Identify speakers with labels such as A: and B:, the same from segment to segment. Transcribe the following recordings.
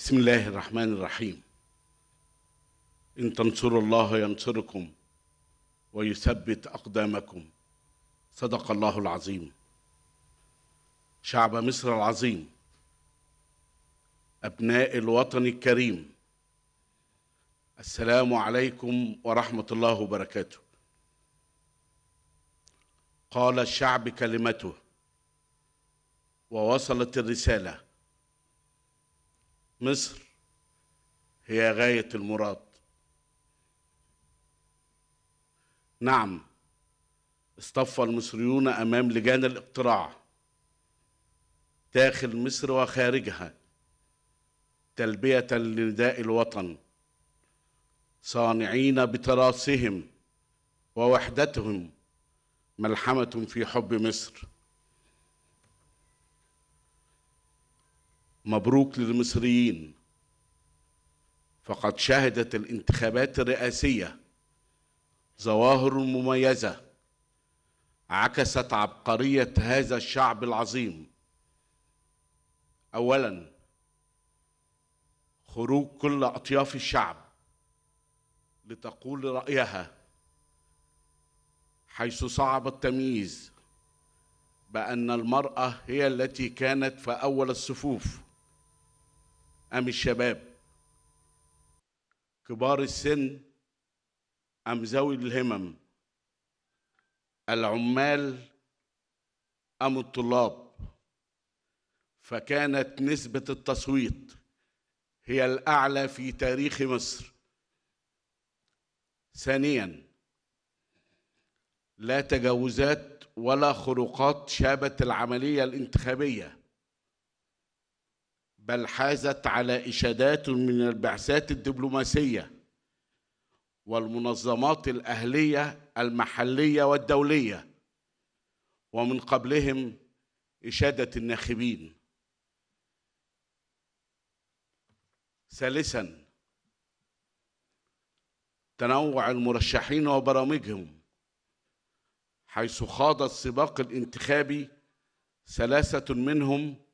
A: بسم الله الرحمن الرحيم. إن تنصروا الله ينصركم ويثبت أقدامكم. صدق الله العظيم. شعب مصر العظيم أبناء الوطن الكريم السلام عليكم ورحمة الله وبركاته. قال الشعب كلمته ووصلت الرسالة. مصر هي غاية المراد. نعم اصطف المصريون أمام لجان الاقتراع داخل مصر وخارجها تلبية لنداء الوطن صانعين بتراثهم ووحدتهم ملحمة في حب مصر. مبروك للمصريين. فقد شهدت الانتخابات الرئاسية ظواهر مميزة عكست عبقرية هذا الشعب العظيم. أولا خروج كل أطياف الشعب لتقول رأيها حيث صعب التمييز بأن المرأة هي التي كانت في أول الصفوف. أم الشباب؟ كبار السن أم ذوي الهمم؟ العمال أم الطلاب؟ فكانت نسبة التصويت هي الأعلى في تاريخ مصر. ثانيا لا تجاوزات ولا خروقات شابت العملية الانتخابية. بل حازت على إشادات من البعثات الدبلوماسية والمنظمات الأهلية المحلية والدولية ومن قبلهم إشادة الناخبين. ثالثا تنوع المرشحين وبرامجهم حيث خاض السباق الانتخابي ثلاثة منهم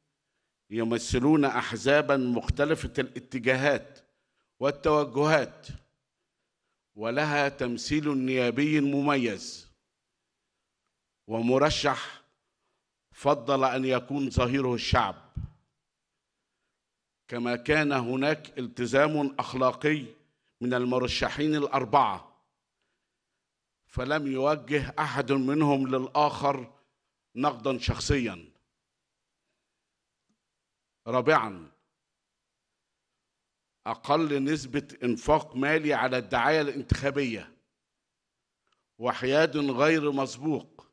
A: يمثلون أحزابا مختلفة الاتجاهات والتوجهات ولها تمثيل نيابي مميز. ومرشح فضل أن يكون ظهيره الشعب. كما كان هناك التزام أخلاقي من المرشحين الأربعة فلم يوجه أحد منهم للآخر نقدا شخصيا. رابعا أقل نسبة إنفاق مالي على الدعاية الانتخابية وحياد غير مسبوق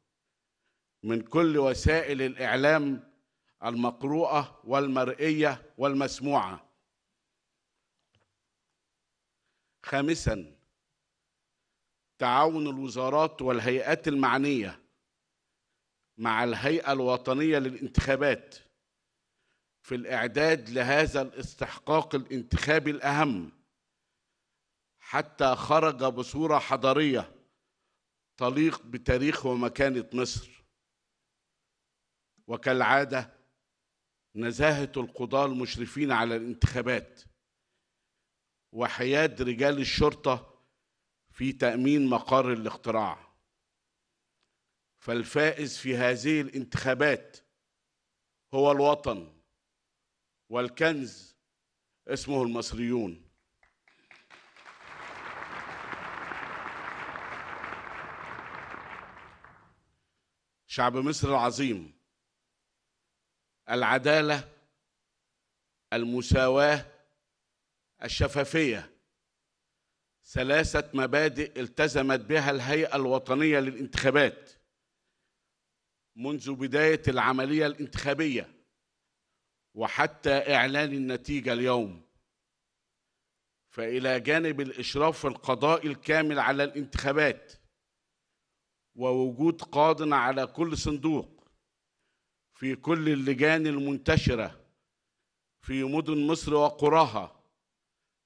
A: من كل وسائل الإعلام المقروءة والمرئية والمسموعة. خامسا تعاون الوزارات والهيئات المعنية مع الهيئة الوطنية للانتخابات. في الإعداد لهذا الاستحقاق الانتخابي الأهم. حتى خرج بصورة حضارية تليق بتاريخ ومكانة مصر. وكالعادة نزاهة القضاة المشرفين على الانتخابات. وحياد رجال الشرطة في تأمين مقار الاقتراع. فالفائز في هذه الانتخابات هو الوطن. والكنز اسمه المصريون. شعب مصر العظيم العدالة المساواة الشفافية ثلاثة مبادئ التزمت بها الهيئة الوطنية للانتخابات منذ بداية العملية الانتخابية. وحتى إعلان النتيجة اليوم. فإلى جانب الإشراف القضائي الكامل على الانتخابات ووجود قاض على كل صندوق في كل اللجان المنتشرة في مدن مصر وقراها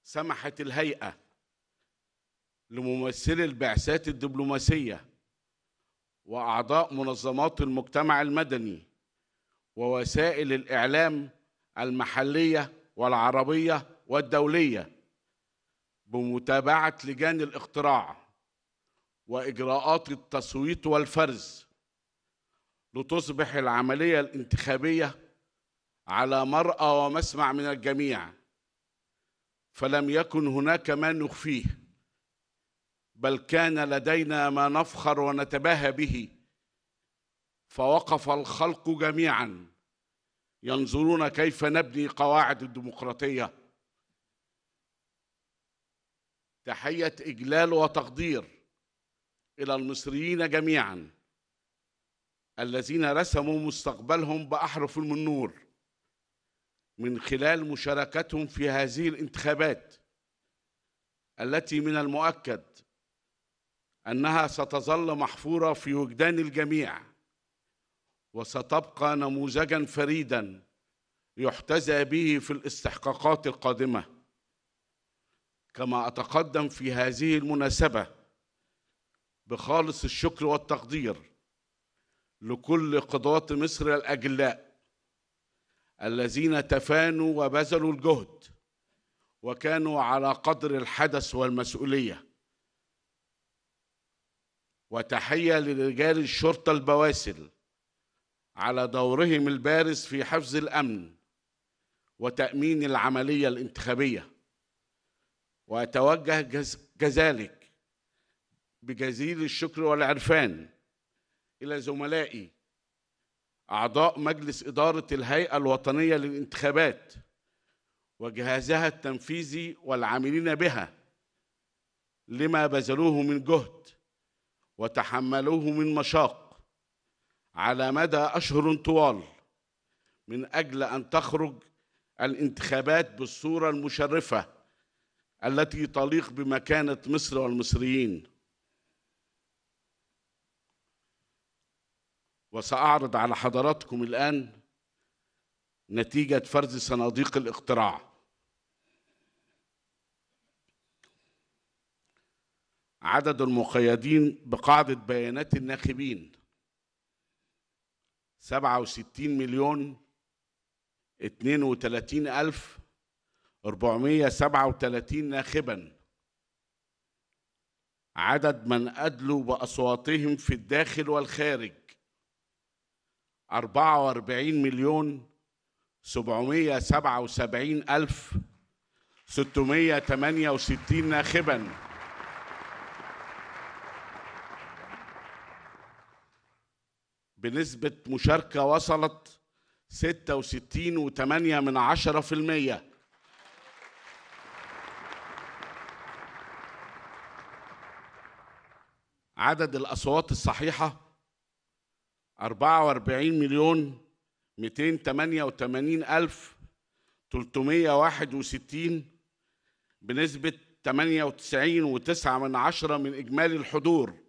A: سمحت الهيئة لممثلي البعثات الدبلوماسية وأعضاء منظمات المجتمع المدني ووسائل الإعلام المحلية والعربية والدولية بمتابعة لجان الاقتراع وإجراءات التصويت والفرز لتصبح العملية الانتخابية على مرأى ومسمع من الجميع فلم يكن هناك ما نخفيه بل كان لدينا ما نفخر ونتباهى به فوقف الخلق جميعا. ينظرون كيف نبني قواعد الديمقراطية. تحية إجلال وتقدير إلى المصريين جميعا الذين رسموا مستقبلهم بأحرف من نور من خلال مشاركتهم في هذه الانتخابات التي من المؤكد أنها ستظل محفورة في وجدان الجميع. وستبقى نموذجا فريدا يحتذى به في الاستحقاقات القادمة. كما أتقدم في هذه المناسبة بخالص الشكر والتقدير لكل قضاة مصر الأجلاء الذين تفانوا وبذلوا الجهد وكانوا على قدر الحدث والمسؤولية. وتحية لرجال الشرطة البواسل على دورهم البارز في حفظ الأمن وتأمين العملية الانتخابية. وأتوجه كذلك بجزيل الشكر والعرفان إلى زملائي أعضاء مجلس إدارة الهيئة الوطنية للانتخابات وجهازها التنفيذي والعاملين بها لما بذلوه من جهد وتحملوه من مشاق. على مدى أشهر طوال من أجل أن تخرج الانتخابات بالصورة المشرفة التي تليق بمكانة مصر والمصريين. وسأعرض على حضراتكم الآن نتيجة فرز صناديق الاقتراع. عدد المقيدين بقاعدة بيانات الناخبين. سبعة وستين مليون اتنين وتلاتين ألف أربعمية سبعة وتلاتين ناخبا. عدد من أدلوا بأصواتهم في الداخل والخارج. أربعة وأربعين مليون سبعمية سبعة وسبعين ألف ستمية تمانية وستين ناخباً. بنسبة مشاركة وصلت 66 وثمانية من عشرة في المية. عدد الأصوات الصحيحة 44 مليون 288 ألف 361 بنسبة 98 وتسعة من عشرة من إجمالي الحضور.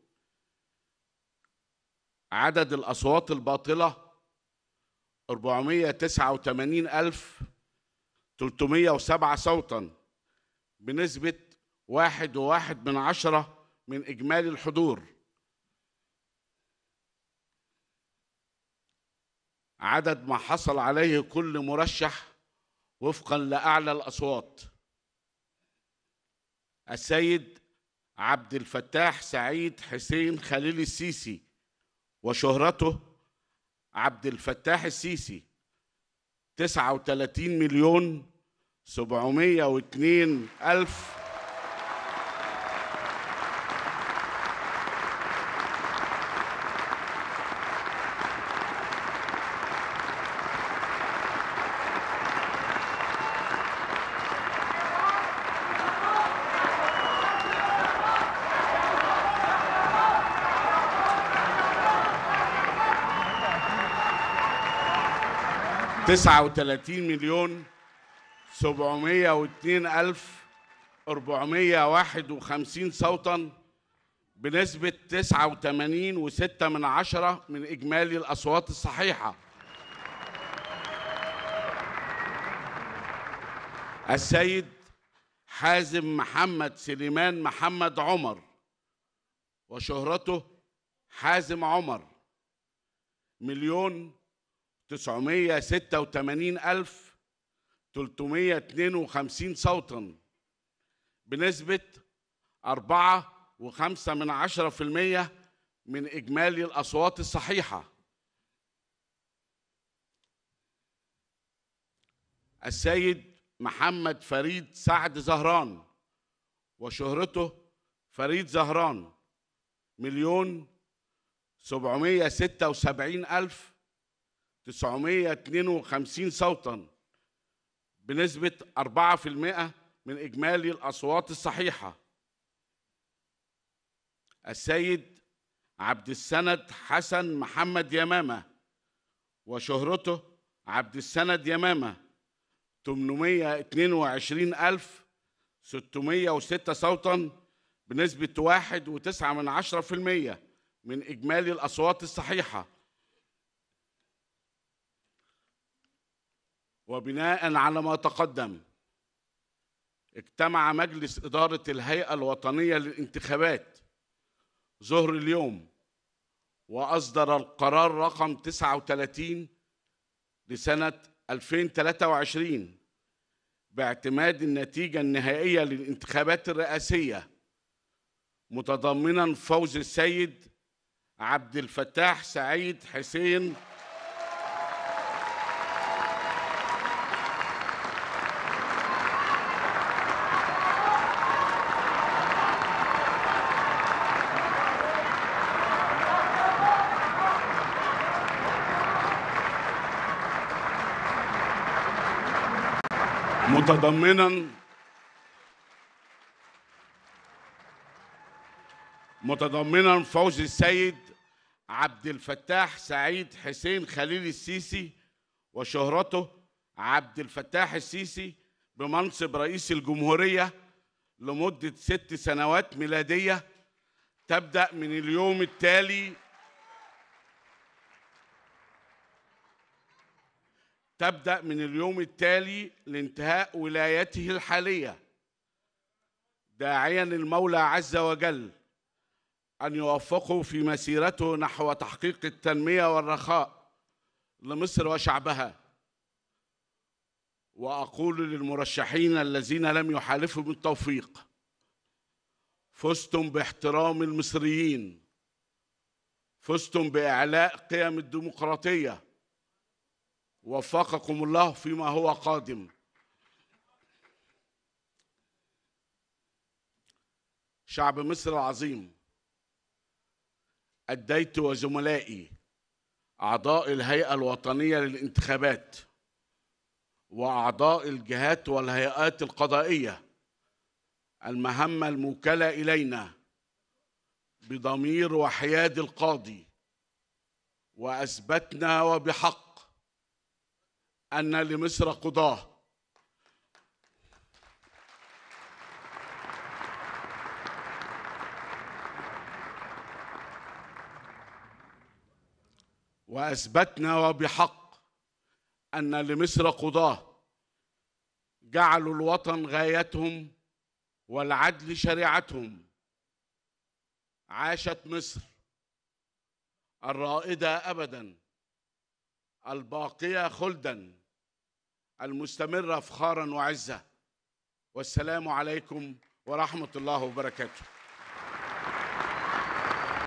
A: عدد الأصوات الباطلة 489307 صوتا بنسبة واحد وواحد من عشرة من إجمالي الحضور. عدد ما حصل عليه كل مرشح وفقا لأعلى الأصوات. السيد عبد الفتاح سعيد حسين خليل السيسي وشهرته عبد الفتاح السيسي 39 مليون 702 ألف تسعة وثلاثين مليون سبعمية واثنين ألف أربعمية واحد وخمسين صوتا بنسبة تسعة وثمانين وستة من عشرة من إجمالي الأصوات الصحيحة. السيد حازم محمد سليمان محمد عمر وشهرته حازم عمر. مليون تسعمية ستة وتمانين ألف 352 صوتا بنسبة أربعة وخمسة من عشرة في المية من إجمالي الأصوات الصحيحة. السيد محمد فريد سعد زهران وشهرته فريد زهران مليون سبعمية ستة وسبعين ألف تسعمية اتنين وخمسين صوتا بنسبة أربعة في المئة من إجمالي الأصوات الصحيحة. السيد عبد السند حسن محمد يمامة وشهرته عبد السند يمامة 822606 صوتا بنسبة واحد وتسعة من عشرة في المية من إجمالي الأصوات الصحيحة. وبناء على ما تقدم اجتمع مجلس إدارة الهيئة الوطنية للانتخابات ظهر اليوم وأصدر القرار رقم 39 لسنة 2023 باعتماد النتيجة النهائية للانتخابات الرئاسية متضمنا فوز السيد عبد الفتاح سعيد حسين متضمنا. متضمنا فوز السيد عبد الفتاح سعيد حسين خليل السيسي وشهرته عبد الفتاح السيسي بمنصب رئيس الجمهورية لمدة ست سنوات ميلادية تبدأ من اليوم التالي تبدأ من اليوم التالي لانتهاء ولايته الحالية. داعيا المولى عز وجل أن يوفقه في مسيرته نحو تحقيق التنمية والرخاء لمصر وشعبها. وأقول للمرشحين الذين لم يحالفوا بالتوفيق فزتم باحترام المصريين فزتم بإعلاء قيم الديمقراطية وفقكم الله فيما هو قادم. شعب مصر العظيم أديت وزملائي أعضاء الهيئة الوطنية للانتخابات وأعضاء الجهات والهيئات القضائية المهمة الموكلة إلينا بضمير وحياد القاضي وأثبتنا وبحق أن لمصر قضاة. وأثبتنا وبحق أن لمصر قضاة. جعلوا الوطن غايتهم والعدل شريعتهم. عاشت مصر الرائدة أبدا الباقية خلدا. المستمرة فخارا وعزة. والسلام عليكم ورحمة الله وبركاته.